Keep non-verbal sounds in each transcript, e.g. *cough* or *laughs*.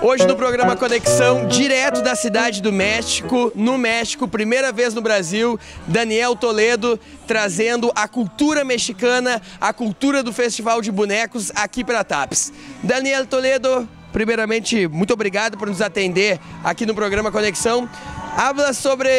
Hoje no programa Conexão, direto da cidade do México, no México, primeira vez no Brasil, Daniel Toledo trazendo a cultura mexicana, a cultura do Festival de Bonecos aqui para TAPS. Daniel Toledo, primeiramente, muito obrigado por nos atender aqui no programa Conexão. Habla sobre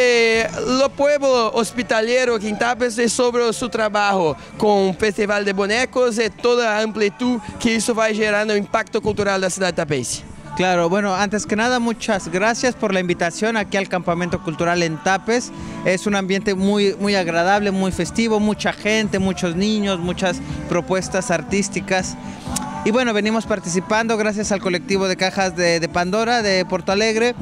o pueblo hospitaleiro aqui em Tapes e sobre o seu trabalho com o Festival de Bonecos e toda a amplitude que isso vai gerar no impacto cultural da cidade tapense. Claro, bueno, antes que nada, muchas gracias por la invitación aquí al Campamento Cultural en Tapes. Es un ambiente muy, muy agradable, muy festivo, mucha gente, muchos niños, muchas propuestas artísticas. Y bueno, venimos participando gracias al colectivo de cajas de, Pandora de Porto Alegre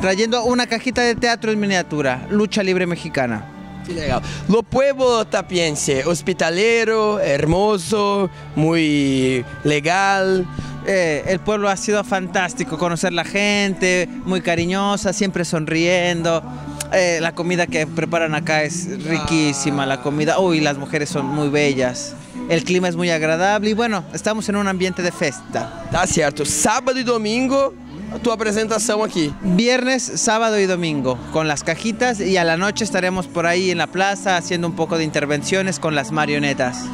trayendo una cajita de teatro en miniatura, lucha libre mexicana. Legal. Lo pueblo tapiense, hospitalero, hermoso, muy legal. Eh, el pueblo ha sido fantástico, conocer la gente, muy cariñosa, siempre sonriendo. Eh, la comida que preparan acá es riquísima, la comida, uy, las mujeres son muy bellas. El clima es muy agradable y bueno, estamos en un ambiente de festa. Tá certo. Sábado e domingo a tua apresentação aqui. Viernes, sábado y domingo con las cajitas y a la noche estaremos por ahí en la plaza haciendo un poco de intervenciones con las marionetas.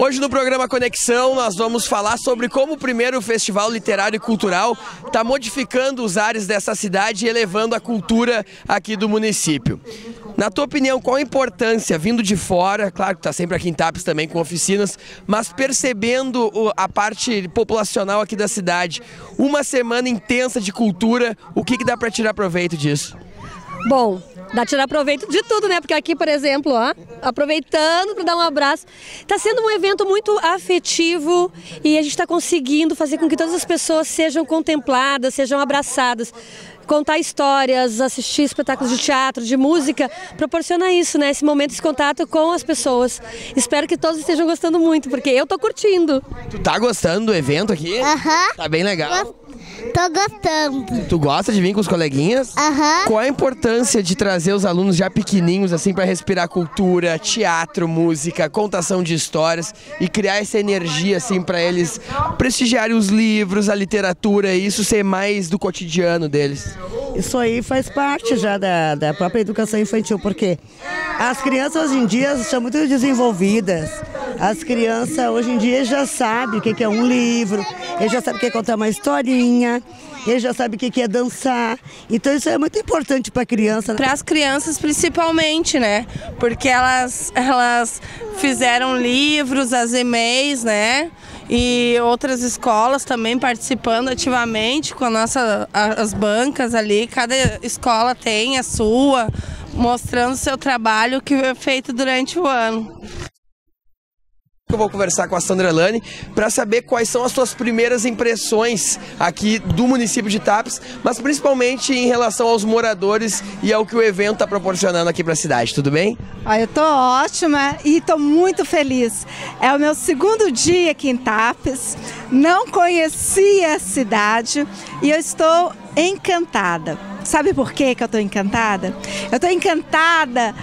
Hoje no programa Conexão nós vamos falar sobre como o primeiro festival literário e cultural está modificando os ares dessa cidade e elevando a cultura aqui do município. Na tua opinião, qual a importância, vindo de fora, claro que está sempre aqui em Tapes também com oficinas, mas percebendo a parte populacional aqui da cidade, uma semana intensa de cultura, o que, que dá para tirar proveito disso? Bom, dá tirar proveito de tudo, né? Porque aqui, por exemplo, ó, aproveitando para dar um abraço, está sendo um evento muito afetivo e a gente está conseguindo fazer com que todas as pessoas sejam contempladas, sejam abraçadas contar histórias, assistir espetáculos de teatro, de música, proporciona isso, né? Esse momento, esse contato com as pessoas. Espero que todos estejam gostando muito, porque eu tô curtindo. Tu tá gostando do evento aqui? Aham. Tá bem legal. Tô gostando. Tu gosta de vir com os coleguinhas? Aham. Qual a importância de trazer os alunos já pequenininhos assim para respirar cultura, teatro, música, contação de histórias e criar essa energia assim para eles prestigiarem os livros, a literatura e isso ser mais do cotidiano deles? Isso aí faz parte já da, da própria educação infantil, porque as crianças hoje em dia são muito desenvolvidas. As crianças hoje em dia já sabem o que é um livro, eles já sabem o que é contar uma historinha, eles já sabem o que é dançar. Então isso é muito importante para a criança. Para as crianças principalmente, né? Porque elas, elas fizeram livros, as e-mails, né? E outras escolas também participando ativamente com a nossa, as bancas ali. Cada escola tem a sua, mostrando seu trabalho que é feito durante o ano. Eu vou conversar com a Sandra Lani para saber quais são as suas primeiras impressões aqui do município de Tapes, mas principalmente em relação aos moradores e ao que o evento está proporcionando aqui para a cidade. Tudo bem? Olha, eu tô ótima e tô muito feliz. É o meu segundo dia aqui em Tapes. Não conhecia a cidade e eu estou encantada. Sabe por quê que eu tô encantada? Eu tô encantada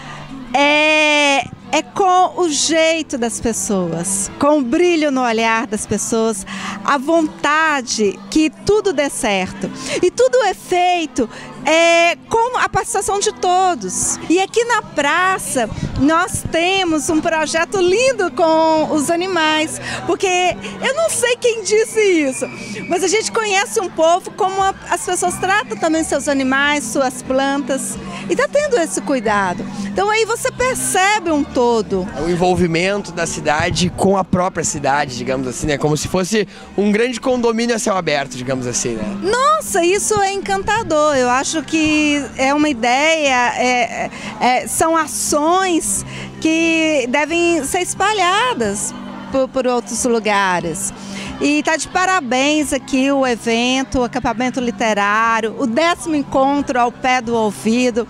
é, é com o jeito das pessoas, com o brilho no olhar das pessoas, a vontade que tudo dê certo. E tudo é feito é, com a participação de todos. E aqui na praça nós temos um projeto lindo com os animais, porque eu não sei quem disse isso, mas a gente conhece um povo como a- as pessoas tratam também seus animais, suas plantas, e está tendo esse cuidado. Então aí você percebe um todo. É o envolvimento da cidade com a própria cidade, digamos assim, né? Como se fosse um grande condomínio a céu aberto, digamos assim, né? Nossa, isso é encantador. Eu acho que é uma ideia, é- é- são ações que devem ser espalhadas por, por outros lugares. E está de parabéns aqui o evento, o acampamento literário, o décimo encontro ao pé do ouvido,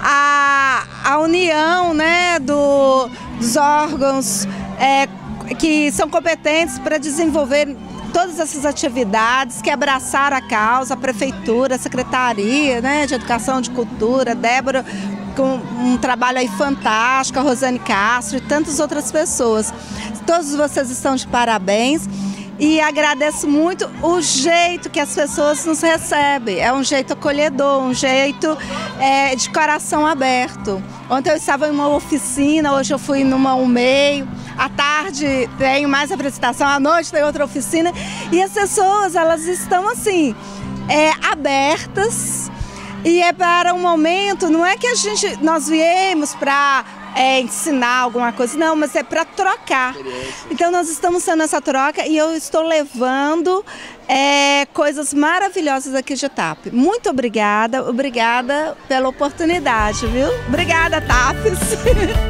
a, a união né, do, dos órgãos é, que são competentes para desenvolver todas essas atividades que abraçaram a causa, a prefeitura, a secretaria né, de educação de cultura, Débora com um trabalho aí fantástico, a Rosane Castro e tantas outras pessoas. Todos vocês estão de parabéns. e agradeço muito o jeito que as pessoas nos recebem. É um jeito acolhedor, um jeito é, de coração aberto. Ontem eu estava em uma oficina, hoje eu fui numa um meio. À tarde tenho mais apresentação, à noite tem outra oficina. E as pessoas, elas estão assim, é, abertas. E é para um momento, não é que a gente, nós viemos para é, ensinar alguma coisa, não, mas é para trocar. Então nós estamos sendo essa troca e eu estou levando é, coisas maravilhosas aqui de TAP. Muito obrigada, obrigada pela oportunidade, viu? Obrigada, TAPES. *laughs*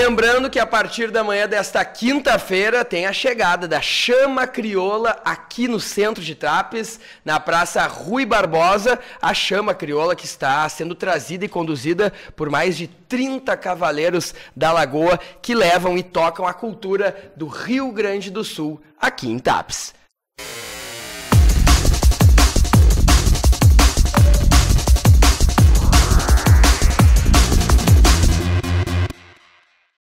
lembrando que a partir da manhã desta quinta-feira tem a chegada da Chama Crioula aqui no centro de Tapes, na Praça Rui Barbosa, a Chama Crioula que está sendo trazida e conduzida por mais de 30 cavaleiros da Lagoa que levam e tocam a cultura do Rio Grande do Sul aqui em Tapes.